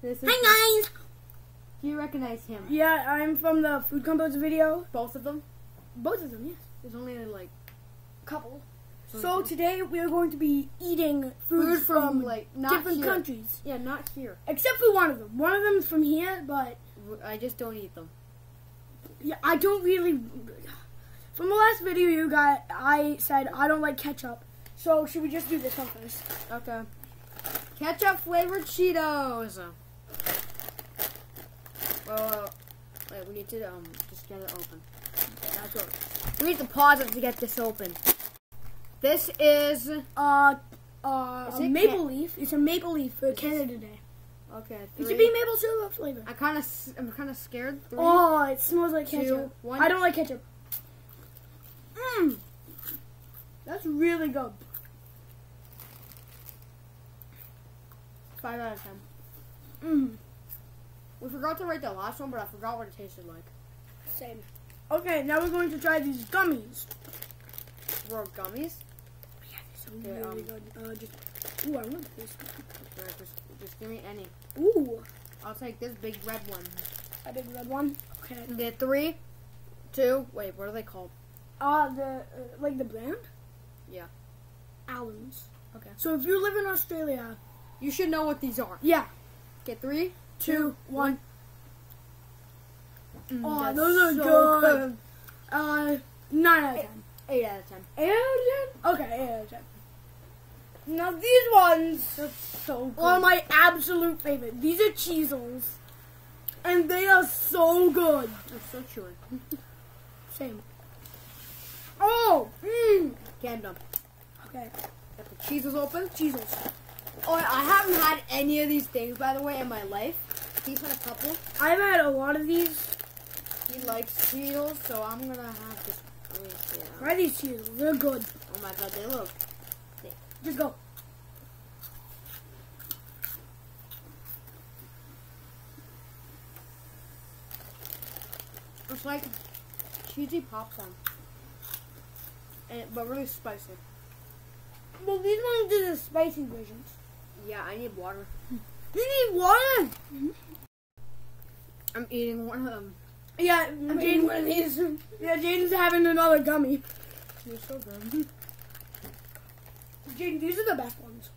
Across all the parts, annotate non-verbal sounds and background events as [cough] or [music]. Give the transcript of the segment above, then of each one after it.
This is Hi guys! Do you recognize him? Yeah, I'm from the food combos video. Both of them? Both of them, yes. There's only like a Couple. So today we are going to be eating food, food from, from, like not different here. countries. Yeah, not here. Except for one of them. One of them's from here, but I just don't eat them. yeah, I don't really. From the last video you got, I said I don't like ketchup. So should we just do this one first? Okay. Ketchup flavored Cheetos. Well, wait, we need to um just get it open. That's what we need to pause it to get this open. This is Uh, uh, Is maple leaf. It's a maple leaf for Canada Day. okay. It should be maple syrup flavor. I kind of I'm kind of scared. Three. Oh, it smells like two, ketchup. one. I don't like ketchup. Mmm. That's really good. Five out of ten. Mmm. We forgot to write the last one, but I forgot what it tasted like. Same. Okay, now we're going to try these gummies. We're gummies. Yeah, they're so Okay, really um, good. Uh, just. Ooh, I want this. Okay, just, just give me any. Ooh, I'll take this big red one. I did red one. Okay. The three, two. Wait, what are they called? Uh, the uh, like the brand. Yeah. Allen's. Okay. So if you live in Australia, You should know what these are. yeah, Okay, three, two, one. Mm, Oh, those are so good. Uh, nine out of ten. Eight out of ten. Eight out of ten? Okay, eight out of ten. Now these ones That's so good. are my absolute favorite. These are Cheezels. And they are so good. That's so chewy. [laughs] Same. Oh! Mmm! Canned. Okay, Got the cheeses open. Cheezels. Oh, I haven't had any of these things, by the way, in my life. He's had a couple. I've had a lot of these. He likes Cheetos, so I'm gonna have this. Try these Cheezels. They're good. Oh my god, they look. Just go. It's like cheesy popcorn. And, eh, but really spicy. Well, these ones are the spicy versions. Yeah, I need water. [laughs] You need water! I'm eating one of them. Yeah, I'm Jaden, eating one of these. [laughs] yeah, Jaden's having another gummy. They're so good. [laughs] Jaden, these are the best ones.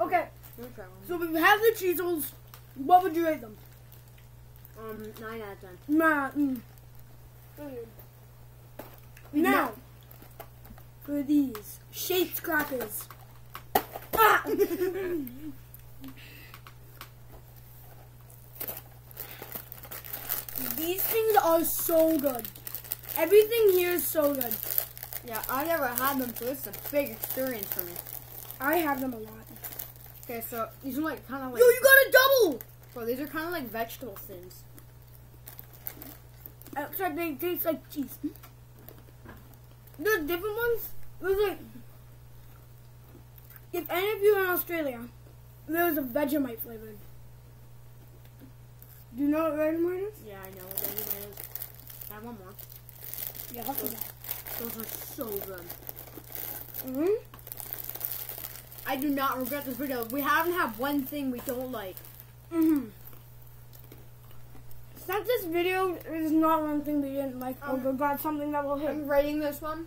Okay, Let me try one. so we have the Cheezels. What would you rate them? Um, nine out of ten. Nah, mm. Now, for these shaped crackers. [laughs] These things are so good. Everything here is so good. Yeah, I never had them, so this is a big experience for me. I have them a lot. Okay, so these are like kind of like. Yo, you got a double! Bro, these are kind of like vegetable thins. Except they taste like cheese. The different ones, there's like, if any of you are in Australia, there's a Vegemite flavored. Do you know what Vegemite is? Yeah, I know. what they is. I have one more. Yeah, do that. Those are so good. Mm-hmm. I do not regret this video. We haven't had one thing we don't like. Mm-hmm. Since this video is not one thing we didn't like, Um, we'll got something that will hit. I'm rating this one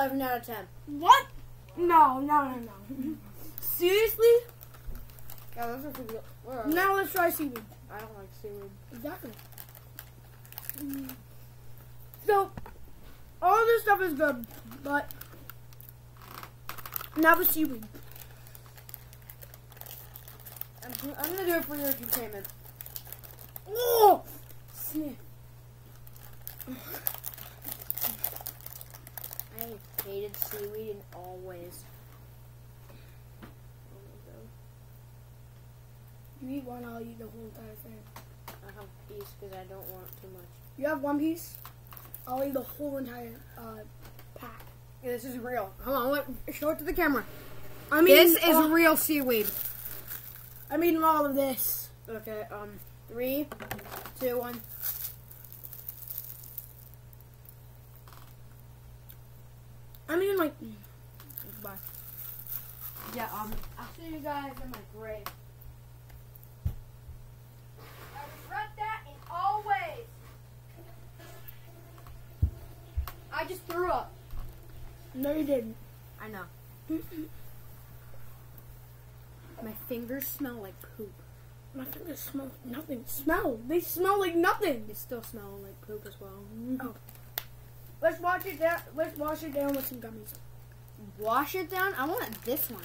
11 out of 10. What? No, no, no, no. Seriously? Yeah, those are pretty good. Now let's try seaweed. I don't like seaweed. Exactly. Mm. So, all this stuff is good, but now the seaweed. I'm, I'm gonna do it for your entertainment. Oh! Sniff. I hated seaweed in all ways. Oh my god. You eat one, I'll eat the whole entire thing. I have a piece because I don't want too much. You have one piece, I'll eat the whole entire uh, pack. Yeah, this is real. Hold on, let, show it to the camera. I mean, This is all, real seaweed. I'm eating all of this. Okay, um, three, two, one. I mean, like, Bye. Yeah, um, I'll see you guys in my grave. I regret that in all ways. I just threw up. No, you didn't. I know. My fingers smell like poop. My fingers smell nothing. Smell. They smell like nothing. They still smell like poop as well. Oh. Let's wash it down. Let's wash it down with some gummies. Wash it down. I want this one.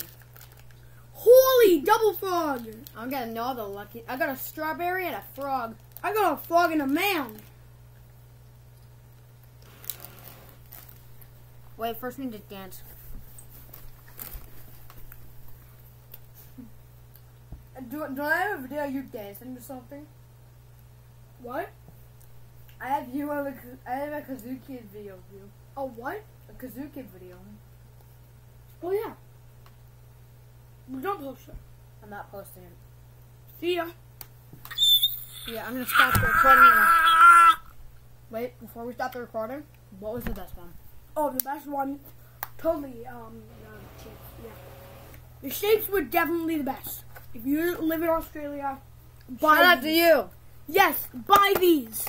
Holy double frog! I'm getting another lucky. I got a strawberry and a frog. I got a frog and a man. Wait, first we need to dance. Do, do I have a video of you dancing or something? What? I have you on a, Ka- I have a Kazoo Kid video of you. A what? A Kazoo Kid video. Oh yeah. We don't post it. I'm not posting it. See ya. Yeah, I'm gonna stop the recording now. Wait, before we stop the recording, what was the best one? Oh, the best one. Totally. Um. The shapes. Yeah. The shapes were definitely the best. If you live in Australia, buy Shout out to you. Yes, buy these.